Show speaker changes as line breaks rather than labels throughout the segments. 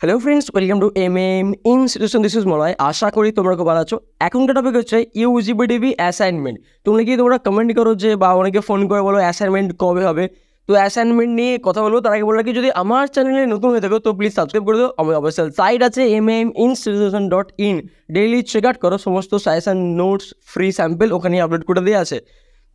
Hello friends welcome to M M institution this is Malay আশা করি তোমরা খুব ভালো আছো। এখনকার টপিক হচ্ছে ইউজিবিডিবি অ্যাসাইনমেন্ট তোমরা কি তোমরা কমেন্ট করো যে, বা অনেকে ফোন করে বলো অ্যাসাইনমেন্ট কবে হবে? তো অ্যাসাইনমেন্ট নিয়ে কথা বলব। তার আগে বলে রাখি, যদি আমার চ্যানেলে নতুন হয়ে থাকো, তো প্লিজ সাবস্ক্রাইব করে দিও। আমার অবশ্যই সাইট আছে M M institution dot in daily check out করো, সমস্ত সাজেশন নোটস ফ্রি স্যাম্পল ওখানে আপলোড করে দেওয়া আছে।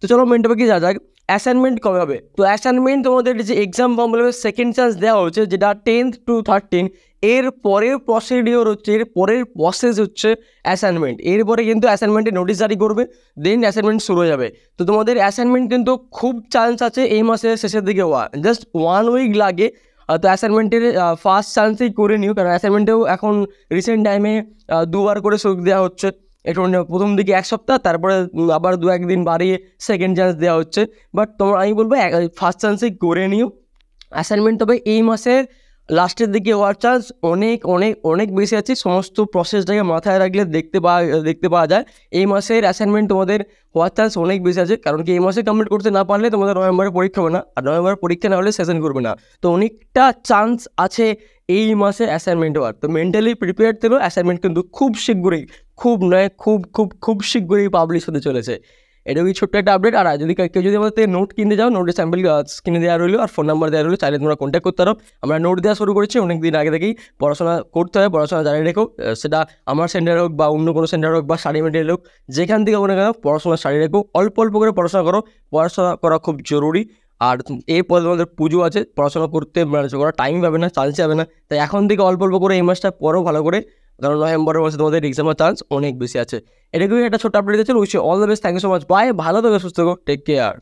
তো চলো মেন টপিকে যা যাক। অ্যাসাইনমেন্ট কবে হবে? তো অ্যাসাইনমেন্ট তোমাদের যে এক্সাম ফর্ম বলবে সেকেন্ড চান্স দেওয়া হচ্ছে যেটা টেন্থ টু থার্টিন এর পরের প্রসিডিওর হচ্ছে, এর পরের প্রসেস হচ্ছে অ্যাসাইনমেন্ট এরপরে কিন্তু অ্যাসাইনমেন্টে নোটিশ জারি করবে দেন অ্যাসাইনমেন্ট শুরু হয়ে যাবে। তো তোমাদের অ্যাসাইনমেন্ট কিন্তু খুব চান্স আছে এই মাসের শেষের দিকে হওয়া জাস্ট ওয়ান উইক লাগে তো অ্যাসাইনমেন্টের ফার্স্ট চান্সেই করে নিও, কারণ অ্যাসাইনমেন্টেও এখন রিসেন্ট টাইমে দুবার করে সুযোগ দেওয়া হচ্ছে। মানে প্রথম দিকে এক সপ্তাহ, তারপরে আবার দু একদিন বাড়িয়ে সেকেন্ড চান্স দেওয়া হচ্ছে। বাট তোমার, আমি বলব ফার্স্ট চান্সেই করে নিও। অ্যাসাইনমেন্ট তবে এই মাসের লাস্টের দিকে হওয়ার চান্স অনেক অনেক অনেক বেশি আছে। সমস্ত প্রসেসটাকে মাথায় রাখলে দেখতে পাওয়া দেখতে পাওয়া যায়। এই মাসের অ্যাসাইনমেন্ট তোমাদের হওয়ার চান্স অনেক বেশি আছে। কারণ কি এই মাসে কমপ্লিট করতে না পারলে তোমাদের নভেম্বরে পরীক্ষা হবে না। আর নভেম্বরে পরীক্ষা না হলে সেশন করবে না। তো অনেকটা চান্স আছে এই মাসে অ্যাসাইনমেন্ট হওয়ার। তো মেন্টালি প্রিপেয়ার থেকো অ্যাসাইনমেন্ট কিন্তু খুব শীঘ্রই খুব নয়, খুব খুব খুব শীঘ্রই পাবলিশ হতে চলেছে। এটা ওই ছোট্ট একটা আপডেট আর যদি কেউ যদি আমাদের নোট কিনতে যাও নোটের স্যাম্পল স্ক্রিনে দেওয়া রইল আর ফোন নাম্বার দেওয়া রইল, চাইলে তোমরা কন্ট্যাক্ট করতে পারো। আমরা নোট দেওয়া শুরু করেছি অনেক দিন আগে থেকেই পড়াশোনা করতে হয়, পড়াশোনা জানিয়ে রেখো। সেটা আমার সেন্টার হোক বা অন্য কোনো সেন্টার হোক বা শাড়ি মেটেরিয়াল হোক, যেখান থেকে হোক না কেন পড়াশোনা সারি রেখো, অল্প অল্প করে পড়াশোনা করো। পড়াশোনা করা খুব জরুরি। আর এরপর তোমাদের পুজো আছে, পড়াশোনা করতে মানে করা টাইম পাবে না চান্স পাবে না। তাই এখন থেকে অল্প অল্প করে এই মাসটা পড়ো ভালো করে। কারণ নভেম্বরের মাসে তোমাদের এক্সামের চান্স অনেক বেশি আছে। এটা কিন্তু একটা ছোট আপডেট দিয়েছিল all the best thank you so much bye ভালো থাকো, সুস্থ টেক কেয়ার